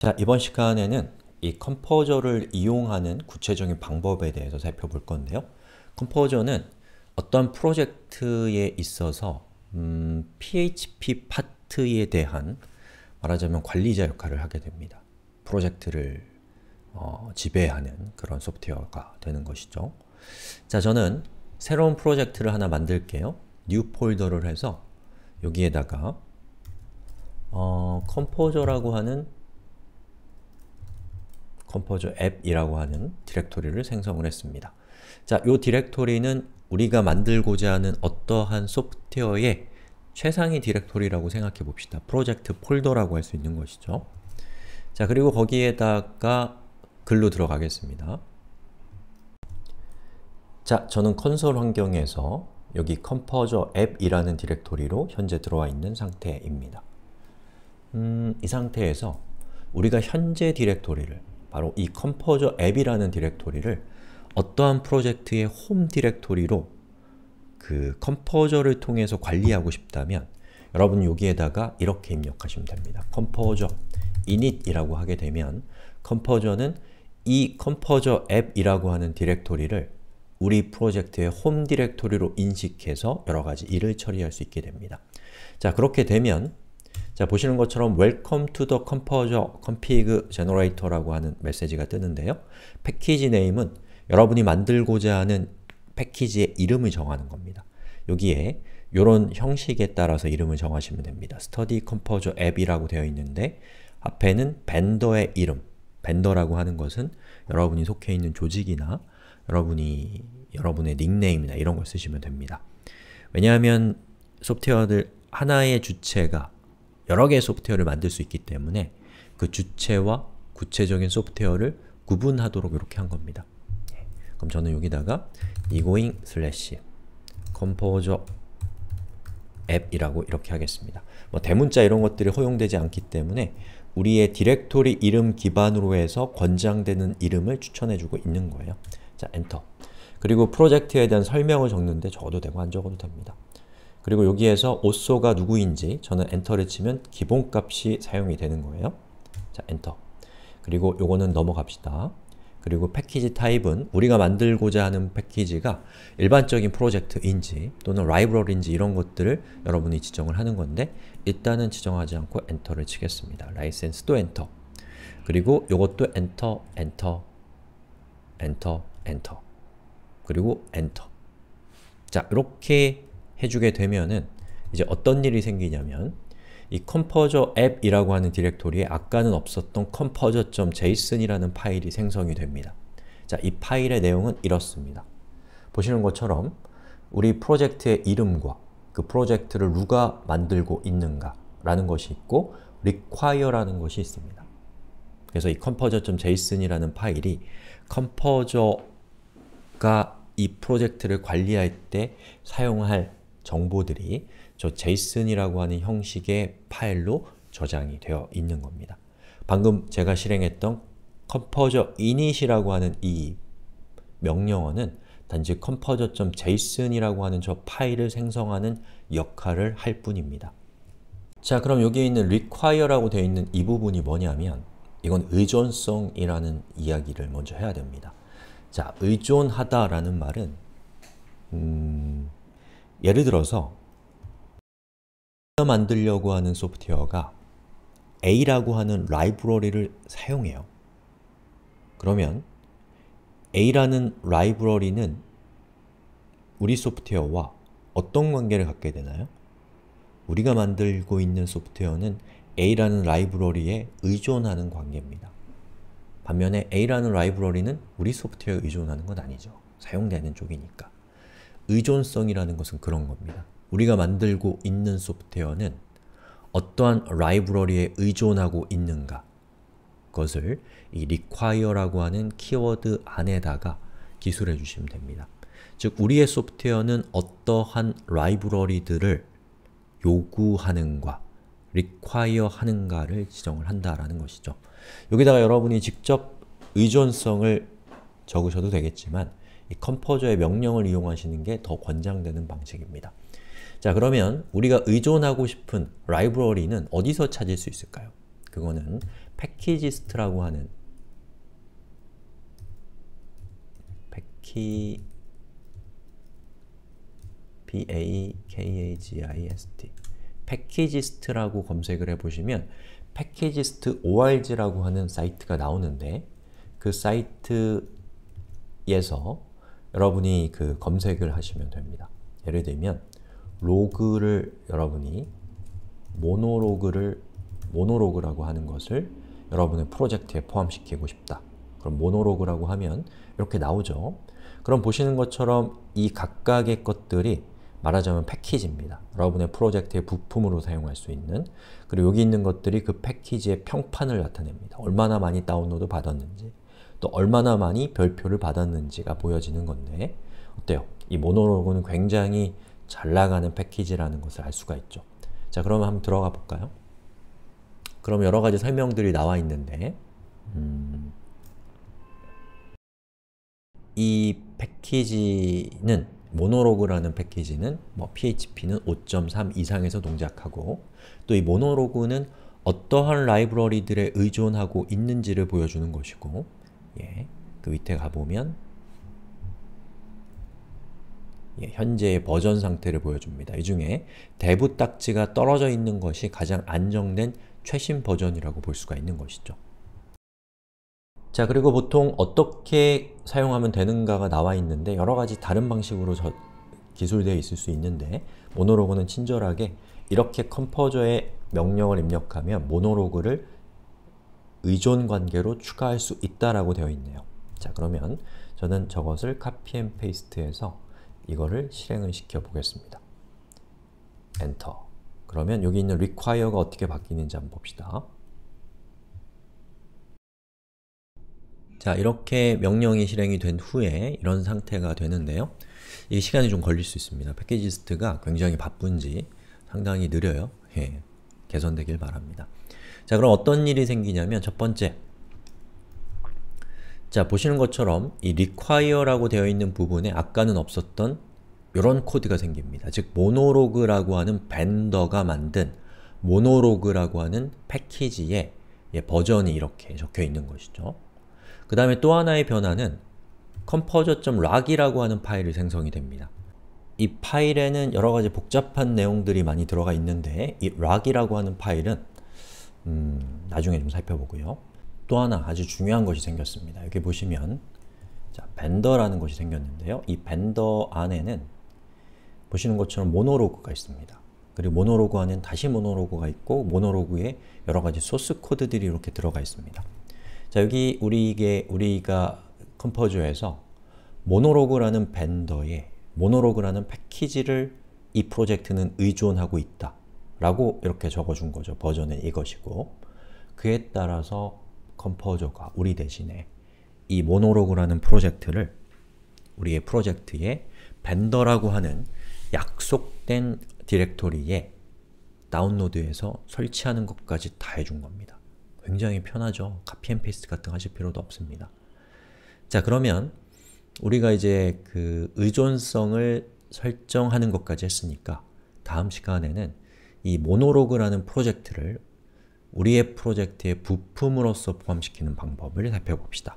자, 이번 시간에는 이 Composer를 이용하는 구체적인 방법에 대해서 살펴볼 건데요. Composer는 어떤 프로젝트에 있어서 음, PHP 파트에 대한 말하자면 관리자 역할을 하게 됩니다. 프로젝트를 어, 지배하는 그런 소프트웨어가 되는 것이죠. 자, 저는 새로운 프로젝트를 하나 만들게요. New Folder를 해서 여기에다가 어, Composer라고 하는 Composer app이라고 하는 디렉토리를 생성을 했습니다. 자, 이 디렉토리는 우리가 만들고자 하는 어떠한 소프트웨어의 최상위 디렉토리라고 생각해 봅시다. 프로젝트 폴더라고 할 수 있는 것이죠. 자, 그리고 거기에다가 글로 들어가겠습니다. 자, 저는 콘솔 환경에서 여기 Composer app이라는 디렉토리로 현재 들어와 있는 상태입니다. 음, 이 상태에서 우리가 현재 디렉토리를 바로 이 Composer app이라는 디렉토리를 어떠한 프로젝트의 홈 디렉토리로 그 Composer를 통해서 관리하고 싶다면 여러분 여기에다가 이렇게 입력하시면 됩니다. Composer init이라고 하게 되면 Composer는 이 Composer app이라고 하는 디렉토리를 우리 프로젝트의 홈 디렉토리로 인식해서 여러가지 일을 처리할 수 있게 됩니다. 자 그렇게 되면 자 보시는 것처럼 Welcome to the Composer Config Generator라고 하는 메시지가 뜨는데요. package name은 여러분이 만들고자 하는 패키지의 이름을 정하는 겁니다. 여기에 이런 형식에 따라서 이름을 정하시면 됩니다. Study Composer App이라고 되어 있는데 앞에는 벤더의 이름, 벤더라고 하는 것은 여러분이 속해 있는 조직이나 여러분이 여러분의 닉네임이나 이런 걸 쓰시면 됩니다. 왜냐하면 소프트웨어들 하나의 주체가 여러 개의 소프트웨어를 만들 수 있기 때문에 그 주체와 구체적인 소프트웨어를 구분하도록 이렇게 한 겁니다. 예. 그럼 저는 여기다가 egoing slash composer app이라고 이렇게 하겠습니다. 뭐 대문자 이런 것들이 허용되지 않기 때문에 우리의 디렉토리 이름 기반으로 해서 권장되는 이름을 추천해주고 있는 거예요. 자, 엔터. 그리고 프로젝트에 대한 설명을 적는데 적어도 되고 안 적어도 됩니다. 그리고 여기에서 오소가 누구인지 저는 엔터를 치면 기본값이 사용이 되는 거예요. 자, 엔터. 그리고 요거는 넘어갑시다. 그리고 package type은 우리가 만들고자 하는 패키지가 일반적인 프로젝트인지 또는 라이브러리인지 이런 것들을 여러분이 지정을 하는 건데 일단은 지정하지 않고 엔터를 치겠습니다. 라이센스도 엔터. 그리고 요것도 엔터, 엔터, 엔터, 엔터. 그리고 엔터. 자, 이렇게 해주게 되면은 이제 어떤 일이 생기냐면 이 app이라고 하는 디렉토리에 아까는 없었던 composer.json이라는 파일이 생성이 됩니다. 자, 이 파일의 내용은 이렇습니다. 보시는 것처럼 우리 프로젝트의 이름과 그 프로젝트를 누가 만들고 있는가 라는 것이 있고 require라는 것이 있습니다. 그래서 이 composer.json이라는 파일이 composer가 이 프로젝트를 관리할 때 사용할 정보들이 저 JSON이라고 하는 형식의 파일로 저장이 되어 있는 겁니다. 방금 제가 실행했던 composer init이라고 하는 이 명령어는 단지 composer.json이라고 하는 저 파일을 생성하는 역할을 할 뿐입니다. 자 그럼 여기에 있는 require라고 되어 있는 이 부분이 뭐냐면 이건 의존성이라는 이야기를 먼저 해야 됩니다. 자, 의존하다라는 말은 음, 예를 들어서 만들려고 하는 소프트웨어가 A라고 하는 라이브러리를 사용해요. 그러면 A라는 라이브러리는 우리 소프트웨어와 어떤 관계를 갖게 되나요? 우리가 만들고 있는 소프트웨어는 A라는 라이브러리에 의존하는 관계입니다. 반면에 A라는 라이브러리는 우리 소프트웨어에 의존하는 건 아니죠. 사용되는 쪽이니까. 의존성이라는 것은 그런 겁니다. 우리가 만들고 있는 소프트웨어는 어떠한 라이브러리에 의존하고 있는가 것을 이 require라고 하는 키워드 안에다가 기술해 주시면 됩니다. 즉, 우리의 소프트웨어는 어떠한 라이브러리들을 요구하는가, require 하는가를 지정을 한다라는 것이죠. 여기다가 여러분이 직접 의존성을 적으셔도 되겠지만 이 Composer의 명령을 이용하시는 게 더 권장되는 방식입니다. 자 그러면 우리가 의존하고 싶은 라이브러리는 어디서 찾을 수 있을까요? 그거는 Packagist라고 하는 패키 p-a-k-a-g-i-s-t Packagist라고 검색을 해보시면 Packagist org라고 하는 사이트가 나오는데 그 사이트에서 여러분이 그 검색을 하시면 됩니다. 예를 들면 로그를 여러분이 Monolog를 Monolog라고 하는 것을 여러분의 프로젝트에 포함시키고 싶다. 그럼 Monolog라고 하면 이렇게 나오죠. 그럼 보시는 것처럼 이 각각의 것들이 말하자면 패키지입니다. 여러분의 프로젝트의 부품으로 사용할 수 있는 그리고 여기 있는 것들이 그 패키지의 평판을 나타냅니다. 얼마나 많이 다운로드 받았는지 또 얼마나 많이 별표를 받았는지가 보여지는 건데 어때요? 이 모노로그는 굉장히 잘 나가는 패키지라는 것을 알 수가 있죠. 자 그러면 한번 들어가 볼까요? 그럼 여러 가지 설명들이 나와 있는데 음, 이 패키지는 모노로그라는 패키지는 뭐 PHP는 5.3 이상에서 동작하고 또 이 모노로그는 어떠한 라이브러리들에 의존하고 있는지를 보여주는 것이고 예, 그 밑에 가보면 예, 현재의 버전 상태를 보여줍니다. 이 중에 대부 딱지가 떨어져 있는 것이 가장 안정된 최신 버전이라고 볼 수가 있는 것이죠. 자 그리고 보통 어떻게 사용하면 되는가가 나와 있는데 여러 가지 다른 방식으로 기술되어 있을 수 있는데 Monolog는 친절하게 이렇게 Composer에 명령을 입력하면 Monolog를 의존 관계로 추가할 수 있다라고 되어 있네요. 자 그러면 저는 저것을 copy and paste해서 이거를 실행을 시켜 보겠습니다. 엔터 그러면 여기 있는 require가 어떻게 바뀌는지 한번 봅시다. 자, 이렇게 명령이 실행이 된 후에 이런 상태가 되는데요. 이 시간이 좀 걸릴 수 있습니다. 패키지스트가 굉장히 바쁜지 상당히 느려요. 예, 개선되길 바랍니다. 자, 그럼 어떤 일이 생기냐면 첫 번째 자, 보시는 것처럼 이 require라고 되어 있는 부분에 아까는 없었던 이런 코드가 생깁니다. 즉, 모노로그라고 하는 벤더가 만든 모노로그라고 하는 패키지의 예, 버전이 이렇게 적혀 있는 것이죠. 그 다음에 또 하나의 변화는 composer.log이라고 하는 파일이 생성이 됩니다. 이 파일에는 여러 가지 복잡한 내용들이 많이 들어가 있는데 이 log이라고 하는 파일은 음, 나중에 좀 살펴보고요. 또 하나 아주 중요한 것이 생겼습니다. 여기 보시면 자, 벤더라는 것이 생겼는데요. 이 벤더 안에는 보시는 것처럼 모노로그가 있습니다. 그리고 모노로그 안에는 다시 모노로그가 있고 모노로그에 여러 가지 소스 코드들이 이렇게 들어가 있습니다. 자 여기 우리에게 우리가 컴포저에서 모노로그라는 벤더에 모노로그라는 패키지를 이 프로젝트는 의존하고 있다 라고 이렇게 적어준 거죠. 버전은 이것이고 그에 따라서 Composer가 우리 대신에 이 Monolog라는 프로젝트를 우리의 프로젝트에 vendor라고 하는 약속된 디렉토리에 다운로드해서 설치하는 것까지 다 해준 겁니다. 굉장히 편하죠. copy and paste 같은 거 하실 필요도 없습니다. 자 그러면 우리가 이제 그 의존성을 설정하는 것까지 했으니까 다음 시간에는 이 Monolog라는 프로젝트를 우리의 프로젝트의 부품으로서 포함시키는 방법을 살펴봅시다.